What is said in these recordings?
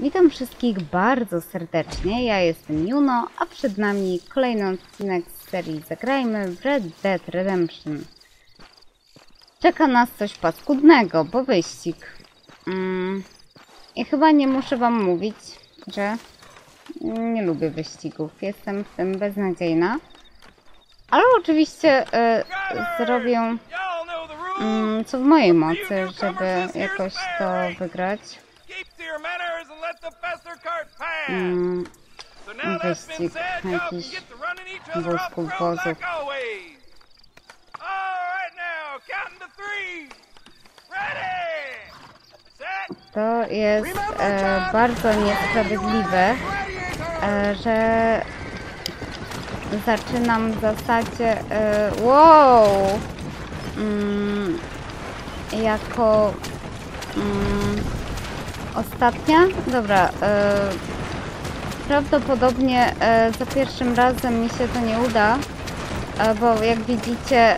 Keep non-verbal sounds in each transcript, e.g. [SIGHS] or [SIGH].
Witam wszystkich bardzo serdecznie, ja jestem Juno, a przed nami kolejny odcinek z serii Zagrajmy w Red Dead Redemption. Czeka nas coś paskudnego, bo wyścig. Mm, I chyba nie muszę wam mówić, że nie lubię wyścigów, jestem w tym beznadziejna. Ale oczywiście e, zrobię mm, co w mojej mocy, żeby jakoś to wygrać. Mm, wozów. To jest e, bardzo niesprawiedliwe, e, że zaczynam w zasadzie e, wow! Mm, jako mm, ostatnia. Dobra, e, prawdopodobnie e, za pierwszym razem mi się to nie uda, e, bo jak widzicie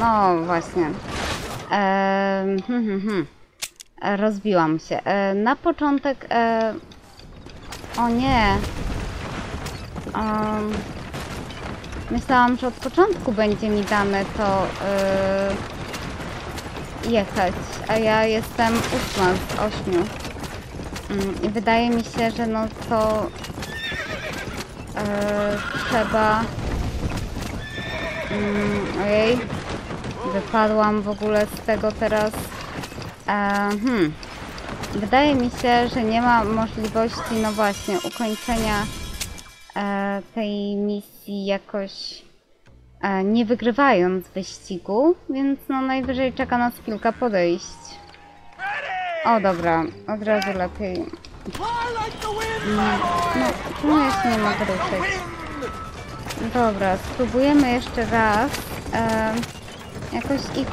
no właśnie. Hmm, hmm, hmm. Rozbiłam się. Na początek. O nie. Myślałam, że od początku będzie mi dane to jechać, a ja jestem ósma z ośmiu. Mm, I wydaje mi się, że no to e, trzeba. Mm, ojej. Wypadłam w ogóle z tego teraz. E, hmm. Wydaje mi się, że nie ma możliwości, no właśnie, ukończenia e, tej misji jakoś nie wygrywając wyścigu, więc no najwyżej czeka nas kilka podejść. O dobra, od razu lepiej. Mm, No, czemu ja nie mogę ruszyć? Dobra, spróbujemy jeszcze raz. E, jakoś ich,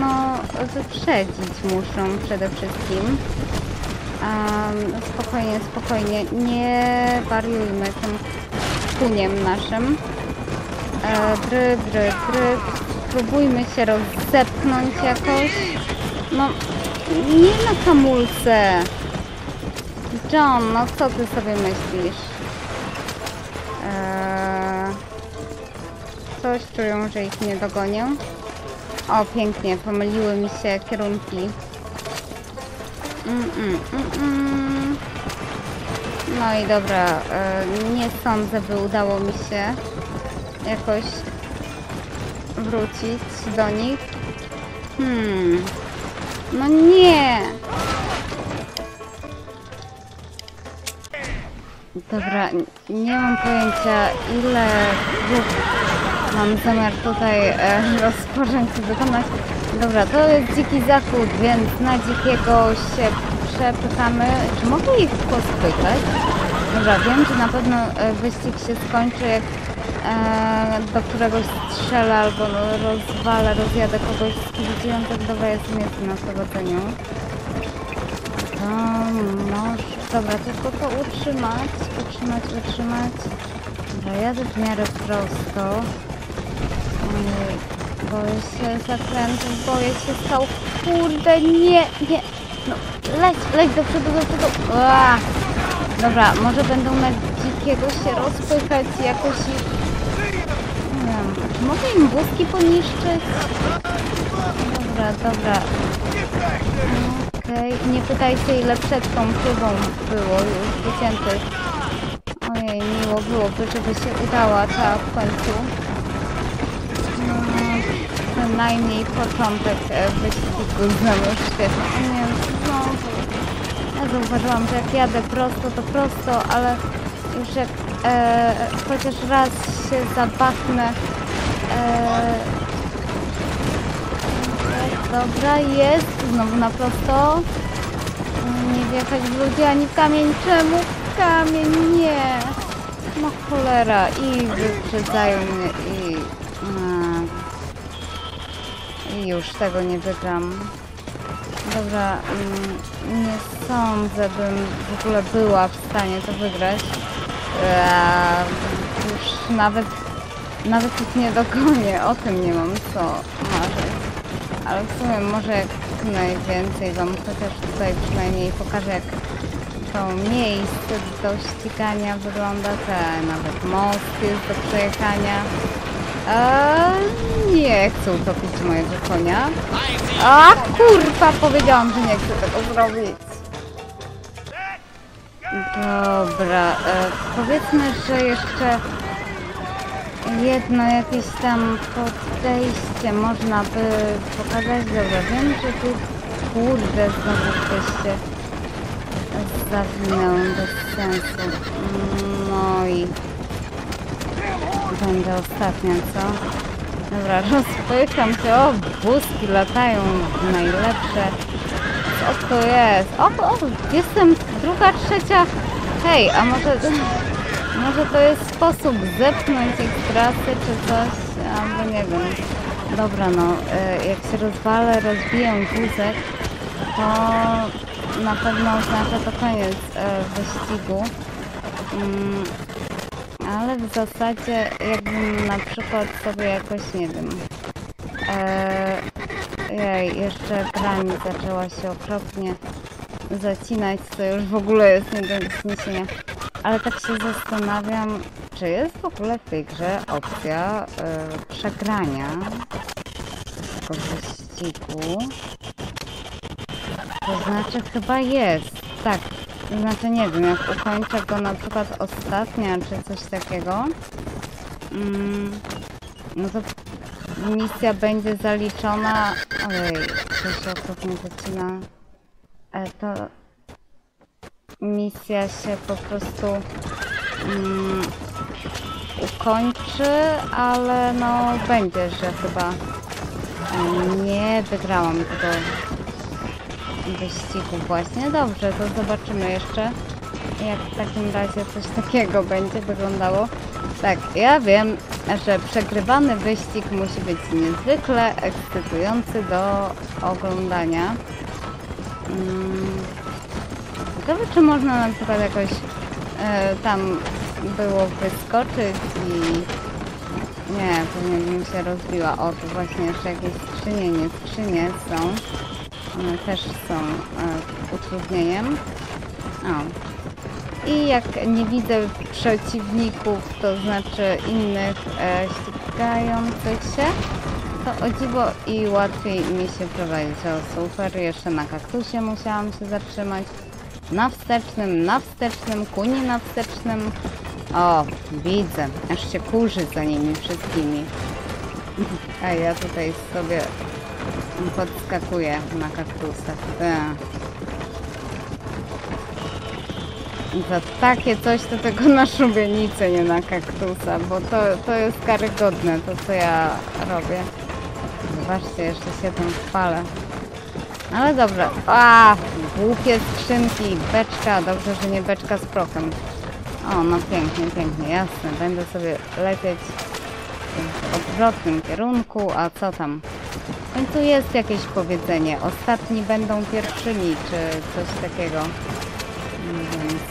no, wyprzedzić muszą przede wszystkim. Em, spokojnie, spokojnie, nie wariujmy tym kuniem naszym. E, dry, dry, dry. Spróbujmy się rozepchnąć jakoś. No, nie na hamulce. John, no co ty sobie myślisz? Eee, coś czują, że ich nie dogonię. O, pięknie, pomyliły mi się kierunki. Mm, mm, mm, mm. No i dobra, e, nie sądzę, by udało mi się jakoś wrócić do nich. Hmm. No nie! Dobra, nie mam pojęcia ile mam zamiar tutaj e, [LAUGHS] rozpocząć i wykonać. Dobra, to jest dziki zachód, więc na dzikiego się przepychamy. Czy mogę ich pospychać? Dobra, wiem, że na pewno e, wyścig się skończy, jak do któregoś strzelę albo rozwalę, rozjadę kogoś z kibicujących. Dobra, jestem, jestem na prowadzeniu. To może... Dobra, tylko to utrzymać, utrzymać, utrzymać. Dobra, jadę w miarę prosto. Boję się zakrętów, boję się skał. Kurde, nie, nie. No, leć, leć do przodu, do przodu. Dobra, może będą na dzikiego się rozpychać jakoś. Mogę im wózki poniszczyć? Dobra, dobra. Okej, nie pytajcie ile przed tą próbą było już wyciętych. Ojej, miło byłoby, żeby się udała ta w końcu. No, przynajmniej początek e, wyścigu znam już świetnie. Nie. Ja zauważyłam, że jak jadę prosto, to prosto, ale już jak e, chociaż raz się zabachnę e, Dobra, jest. Znowu na prosto. Nie wjechać w ludzi ani w kamień. Czemu w kamień? Nie. No cholera. I wyprzedzają mnie i... a. I już tego nie wygram. Dobra, mm, nie sądzę, bym w ogóle była w stanie to wygrać. Eee, już nawet, nawet ich nie dogonię, o tym nie mam co marzyć. Ale w sumie może jak najwięcej wam chociaż tutaj przynajmniej pokażę jak to miejsce do ścigania wygląda. Te nawet most jest do przejechania. A nie chcę utopić mojego konia. A kurwa, powiedziałam, że nie chcę tego zrobić. Dobra, e, powiedzmy, że jeszcze jedno jakieś tam podejście można by pokazać. Dobra, wiem, że tu kurde znowu się zawinął bez sensu. No i będę ostatnia, co? Dobra, [LAUGHS] rozpycham się. O, wózki latają najlepsze. Co to jest? O, o, jestem druga, trzecia. Hej, a może... Może to jest sposób zepchnąć ich trasy czy coś? Albo nie wiem. Dobra, no, e, jak się rozwalę, rozbiję wózek, to na pewno oznacza to koniec e, wyścigu. Mm, ale w zasadzie jakbym na przykład sobie jakoś, nie wiem, e, jej, jeszcze gra mi zaczęła się okropnie zacinać, co już w ogóle jest nie do zniesienia. Ale tak się zastanawiam, czy jest w ogóle w tej grze opcja e, przegrania tego wyścigu. To znaczy chyba jest, tak. To znaczy nie wiem, jak ukończę go na przykład ostatnia czy coś takiego, mm, no to misja będzie zaliczona. Ojej, to się okropnie zacina. E, to misja się po prostu mm, ukończy, ale no będzie, że chyba e, nie wygrałam tego wyścigu właśnie. Dobrze, to zobaczymy jeszcze jak w takim razie coś takiego będzie wyglądało. Tak, ja wiem, że przegrywany wyścig musi być niezwykle ekscytujący do oglądania. Mm. Ciekawe, czy można na przykład jakoś e, tam było wyskoczyć i... Nie, pewnie bym się rozbiła. O, tu właśnie jeszcze jakieś skrzynie, nie skrzynie są. One też są e, utrudnieniem. O. I jak nie widzę przeciwników, to znaczy innych e, ścigających się, to o dziwo i łatwiej mi się prowadzić. O super, jeszcze na kaktusie musiałam się zatrzymać. Na wstecznym, na wstecznym, kuni na wstecznym. O, widzę, aż się kurzy za nimi wszystkimi. A ja tutaj sobie podskakuję na kaktusach. Tak. Za takie coś to tego na szubienicę, nie na kaktusa, bo to, to jest karygodne, to co ja robię. Zobaczcie, jeszcze się tam chwalę. Ale dobrze. A, głupie skrzynki, beczka. Dobrze, że nie beczka z prochem. O, no pięknie, pięknie, jasne. Będę sobie lecieć w odwrotnym kierunku, a co tam? W końcu jest jakieś powiedzenie. Ostatni będą pierwszymi, czy coś takiego. Więc...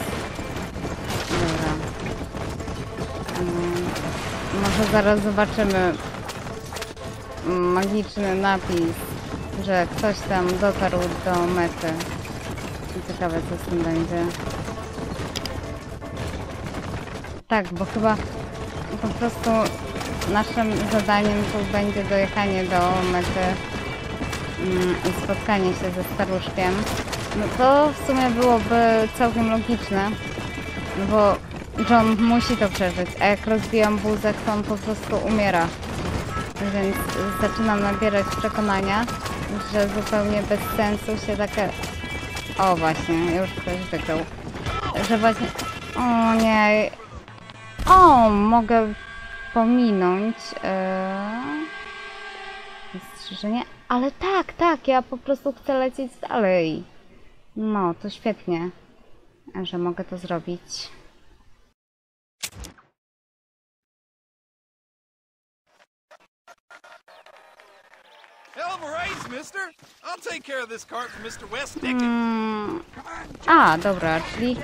Dobra. Mm, Może zaraz zobaczymy magiczny napis, że ktoś tam dotarł do mety. Ciekawe co z tym będzie. Tak, bo chyba po prostu naszym zadaniem tu będzie dojechanie do mety mm, i spotkanie się ze staruszkiem. No to w sumie byłoby całkiem logiczne, bo John musi to przeżyć, a jak rozbijam wózek, to on po prostu umiera. Więc zaczynam nabierać przekonania, że zupełnie bez sensu się takie... O właśnie, już ktoś wygrał. Że właśnie... O nie... O, mogę pominąć... Yy... Strzeżenie? Ale tak, tak, ja po prostu chcę lecieć dalej. No, to świetnie, że mogę to zrobić. Mm, a, dobra, czyli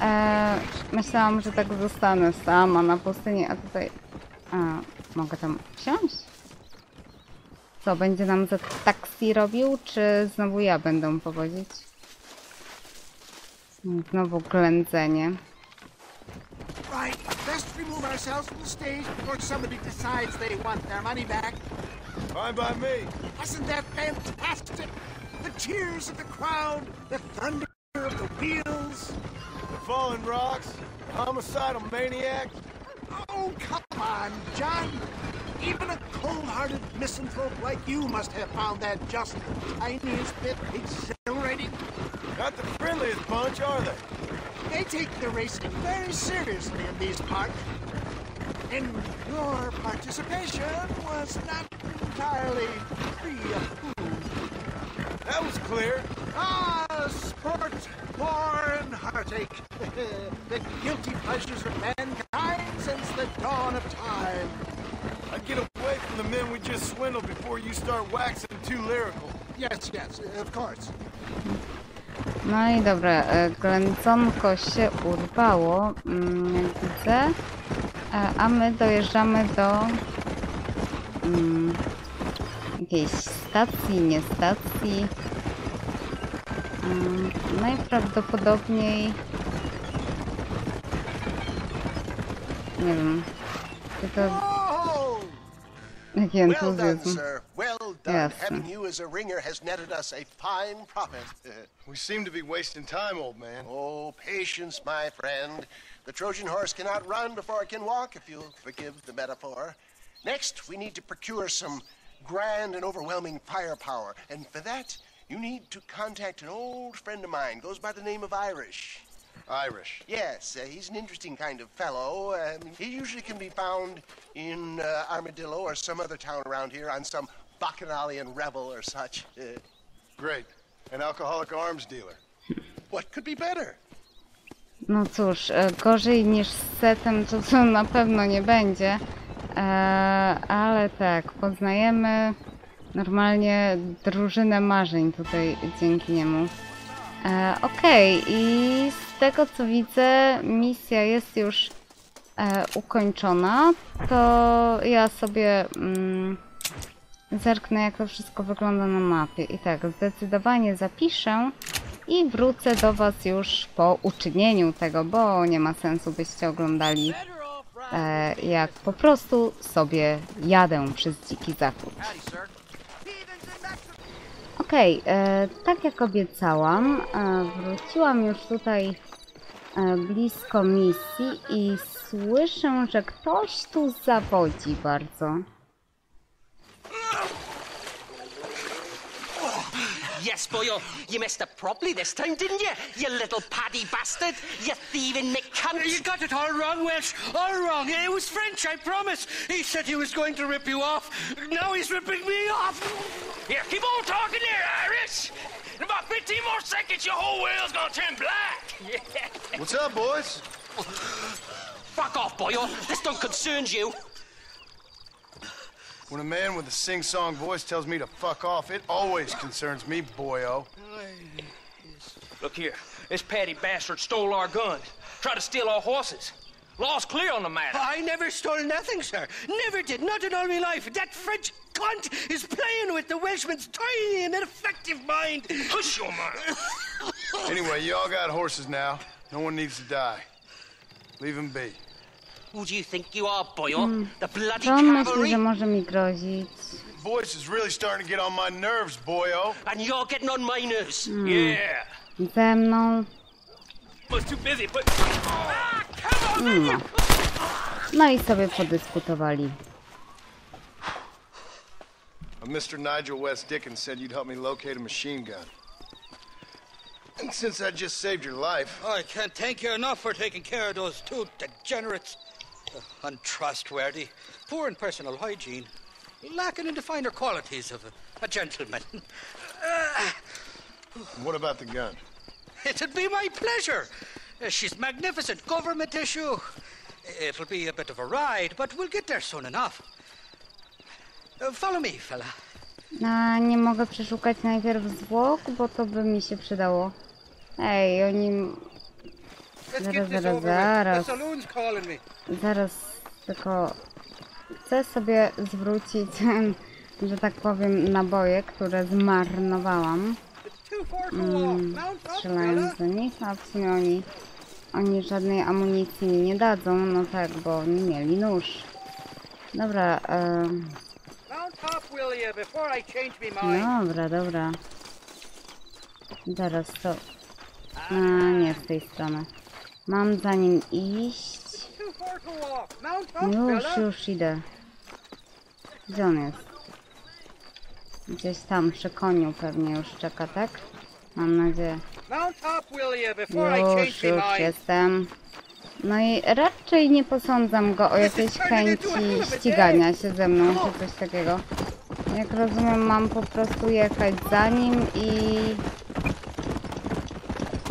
e, myślałam, że tak zostanę sama na pustyni, a tutaj... A, mogę tam wsiąść? Co, będzie nam za taksi robił, czy znowu ja będę mu powodzić? Znowu ględzenie. Right, best remove ourselves from the stage before somebody decides they want their money back. Fine by me. Wasn't that fantastic? The cheers of the crowd, the thunder of the wheels. The fallen rocks, the homicidal maniac. Oh, come on, John. Even a cold-hearted misanthrope like you must have found that just the tiniest bit exhilarating. Not the friendliest bunch, are they? They take the racing very seriously in these parts. And your participation was not entirely free of food. That was clear. Ah, sport, war, and heartache. [LAUGHS] the guilty pleasures of mankind since the dawn of time. I'd get away from the men we just swindled before you start waxing too lyrical. Yes, yes, of course. No i dobra, e, się urwało, mm, widzę. E, A my dojeżdżamy do mm, jakiejś stacji, nie stacji. Mm, Najprawdopodobniej nie wiem, to! Jaki Well done, sir. Well done. Yes. Having you as a ringer has netted us a fine profit. We seem to be wasting time, old man. oh, patience, my friend. The Trojan horse cannot run before it can walk, if you'll forgive the metaphor. Next, we need to procure some grand and overwhelming firepower. And for that, you need to contact an old friend of mine. Goes by the name of Irish. Irish. Yes, uh, he's an interesting kind of fellow. Um, he usually can be found in uh, Armadillo or some other town around here on some bacchanalian revel or such. Uh, Great. An alcoholic arms dealer. what could be better? No cóż, e, gorzej niż z setem to, to na pewno nie będzie. E, ale tak, poznajemy normalnie drużynę marzeń tutaj dzięki niemu. E, Okej, i z tego co widzę, misja jest już e, ukończona. To ja sobie mm, zerknę, jak to wszystko wygląda na mapie. I tak, zdecydowanie zapiszę i wrócę do Was już po uczynieniu tego, bo nie ma sensu byście oglądali e, jak po prostu sobie jadę przez dziki zachód. Okej, e, tak jak obiecałam, e, wróciłam już tutaj e, blisko misji i słyszę, że ktoś tu zawodzi bardzo. Yes, boyo, you messed up properly this time, didn't you? You little paddy bastard! You thieving McCunt! You got it all wrong, Welsh. All wrong. It was French, I promise. He said he was going to rip you off. Now he's ripping me off. Yeah, keep on talking there, Irish. In about 15 more seconds, your whole world's gonna turn black. What's up, boys? Fuck off, boyo. This don't concern you. When a man with a sing-song voice tells me to fuck off, it always concerns me, boyo. Look here, this patty bastard stole our guns, tried to steal our horses. Law's clear on the matter. I never stole nothing, sir. Never did. Not in all my life. That French cunt is playing with the Welshman's tiny and ineffective mind. Hush your mouth. Anyway, you all got horses now. No one needs to die. Leave him be. Who do you think you are, boyo? The bloody Czy on myśli, cavalry? że może mi grozić? Voice is really starting to get on my nerves, boyo. And you're getting on my nerves. Yeah. Ze mną? Was too busy, but. Ah, come on, No. No i sobie podyskutowali. Uh, Mr. Nigel West Dickens said you'd help me locate a machine gun. And since I just saved your life, I can't thank you enough for taking care of those two degenerates. Untrustworthy, poor in personal hygiene, lacking in the finer qualities of a, a gentleman. Uh, [SIGHS] what about the gun? It'd be my pleasure. Uh, she's magnificent, government issue. It'll be a bit of a ride, but we'll get there soon enough. Uh, follow me, fella. A nie mogę przeszukać najpierw zwłok, bo to by mi się przydało. Ej, oni... Zaraz, zaraz, zaraz. Zaraz tylko chcę sobie zwrócić [LAUGHS] że tak powiem, naboje, które zmarnowałam. Mm, strzelając do nich, a w sumie oni, oni żadnej amunicji mi nie dadzą, no tak, bo oni mieli nóż. Dobra, mind. dobra, dobra. Zaraz to... A, nie z tej strony. Mam za nim iść. Już, już idę. Gdzie on jest? Gdzieś tam przy koniu pewnie już czeka, tak? Mam nadzieję. Już, już jestem. No i raczej nie posądzam go o jakieś chęci ścigania się ze mną czy coś takiego. Jak rozumiem, mam po prostu jechać za nim i...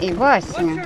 I właśnie.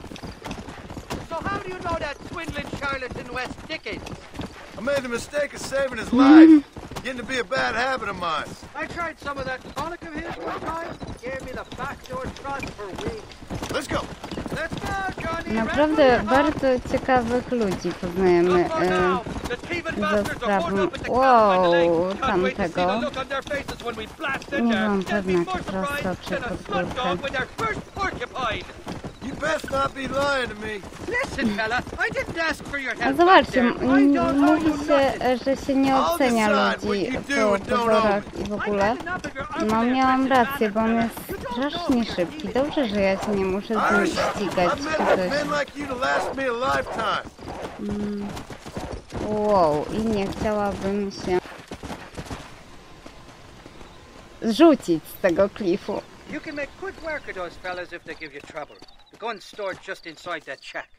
do you know that swindling charlatan West Dickens? I made the mistake of saving his life. Mm-hmm. Getting to be a bad habit of mine. I tried some of that tonic of his one time. Gave me the backdoor trot for weeks. Let's go. Let's go, Johnny. Naprawdę bardzo ciekawych ludzi poznajemy e, ze wow, tamtego. Nie mam pewna, jak roztoczy podwórkę. A zobaczcie, back there. I m- don't owe mówi się, e, że się nie ocenia ludzi po pozorach i w ogóle. No miałam rację, bo on jest strasznie szybki. Dobrze, że ja się nie muszę z nim ścigać czy coś. lifetime. Wow, i nie chciałabym się zrzucić z tego klifu. You can make quick work of those fellas if they give you trouble. Gun's stored just inside that shack.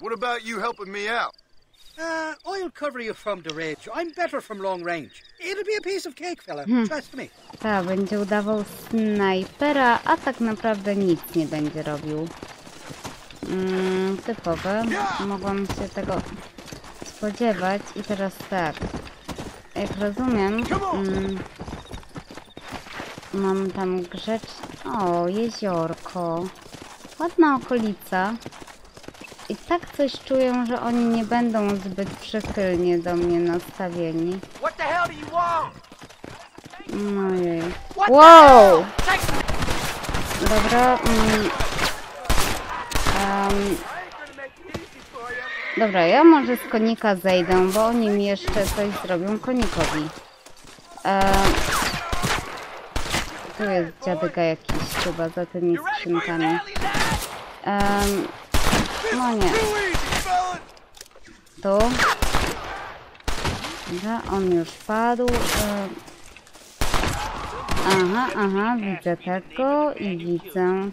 What about you helping me out? Uh, I'll cover you from the ridge. I'm better from long range. It'll be a piece of cake, fella. Trust me. Tak, będzie udawał snajpera, a tak naprawdę nic nie będzie robił. Mm, typowe. Mogłam się tego spodziewać. I teraz tak. Jak rozumiem, mm, mam tam grzecz... O, jeziorko. Ładna okolica. I tak coś czuję, że oni nie będą zbyt przychylnie do mnie nastawieni. Want? Ojej. Wow! Dobra. Mm, em, dobra, ja może z konika zejdę, bo oni mi jeszcze coś zrobią konikowi. Tu jest dziadyga jakiś chyba za tymi skrzynkami. Em, no nie. Tu. Dobra, on już padł. Em, Aha, aha, widzę tego i widzę.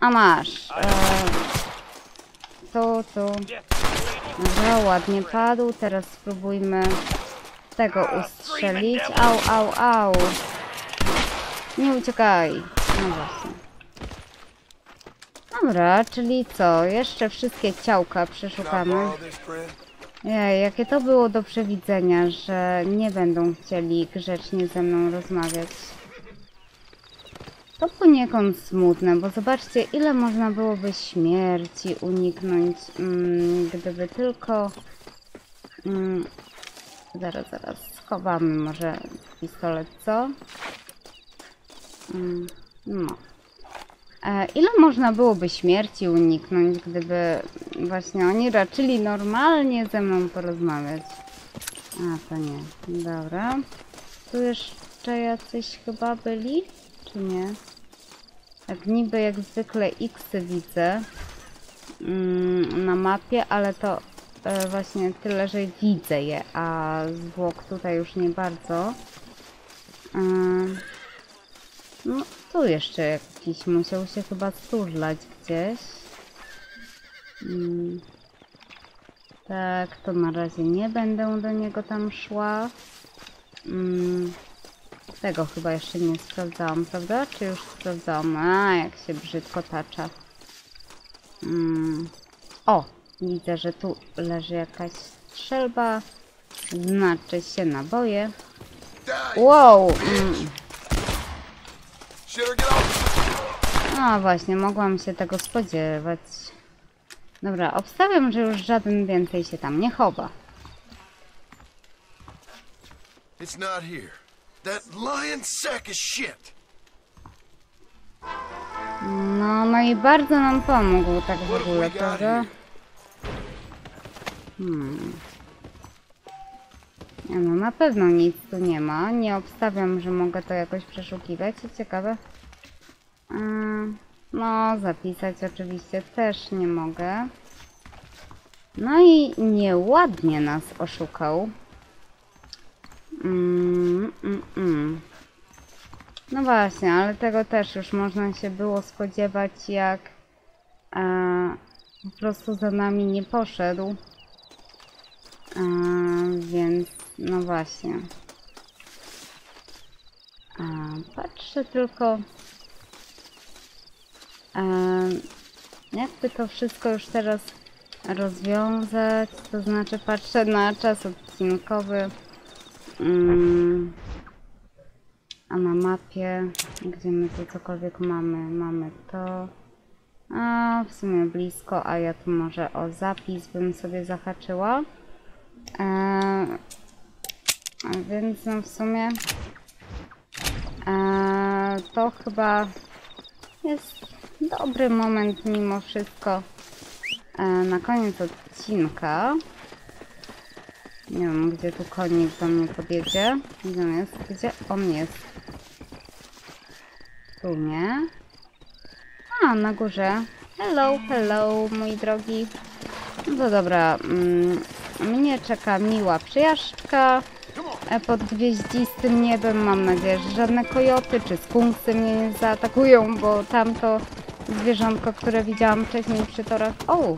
A masz. E, tu, tu. Dobra, ładnie padł. Teraz spróbujmy tego ustrzelić. Au, au, au. Nie uciekaj. No właśnie. Dobra, czyli co? Jeszcze wszystkie ciałka przeszukamy. Jej, jakie to było do przewidzenia, że nie będą chcieli grzecznie ze mną rozmawiać. To poniekąd smutne, bo zobaczcie, ile można byłoby śmierci uniknąć, mm, gdyby tylko... Mm, zaraz, zaraz, schowamy może pistolet, co? Mm, no. E, Ile można byłoby śmierci uniknąć, gdyby właśnie oni raczyli normalnie ze mną porozmawiać? A, to nie. Dobra. Tu jeszcze jacyś chyba byli? Czy nie? Tak niby jak zwykle X widzę mm, na mapie, ale to e, właśnie tyle, że widzę je, a zwłok tutaj już nie bardzo. Ym, no, tu jeszcze jakiś musiał się chyba sturlać gdzieś. Mm. Tak, to na razie nie będę do niego tam szła. Mm. Tego chyba jeszcze nie sprawdzałam, prawda? Czy już sprawdzałam? A, jak się brzydko tacza. Mm. O, widzę, że tu leży jakaś strzelba. Znaczy się naboje. Wow! Mm. No właśnie, mogłam się tego spodziewać. Dobra, obstawiam, że już żaden więcej się tam nie chowa. It's not here. That lying sack of shit! No, no i bardzo nam pomógł tak w ogóle, prawda? Hmm. No, na pewno nic tu nie ma. Nie obstawiam, że mogę to jakoś przeszukiwać. Ciekawe. Mm, No, zapisać oczywiście też nie mogę. No i nieładnie nas oszukał. Mm, mm, mm. No właśnie, ale tego też już można się było spodziewać, jak e, po prostu za nami nie poszedł. E, więc, no właśnie. E, patrzę tylko, e, jakby to wszystko już teraz rozwiązać, to znaczy patrzę na czas odcinkowy. Mm. A na mapie, gdzie my tu cokolwiek mamy, mamy to. A w sumie blisko, a ja tu może o zapis bym sobie zahaczyła. A więc no w sumie eee, to chyba jest dobry moment mimo wszystko eee, na koniec odcinka. Nie wiem, gdzie tu konik do mnie podjedzie. Gdzie on jest? Gdzie on jest? Tu nie. A, na górze. Hello, hello, mój drogi. No dobra. Mm, mnie czeka miła przyjażdżka e, pod gwieździstym niebem. Mam nadzieję, że żadne kojoty czy skunksy mnie nie zaatakują, bo tamto zwierzątko, które widziałam wcześniej przy torach... O!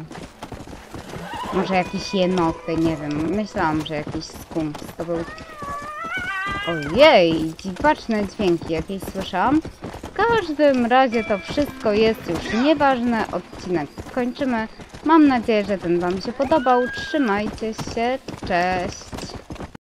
Może jakieś jenoty, nie wiem. Myślałam, że jakiś skunks to był... Ojej, dziwaczne dźwięki jakieś słyszałam. W każdym razie to wszystko jest już nieważne. Odcinek skończymy. Mam nadzieję, że ten Wam się podobał. Trzymajcie się. Cześć.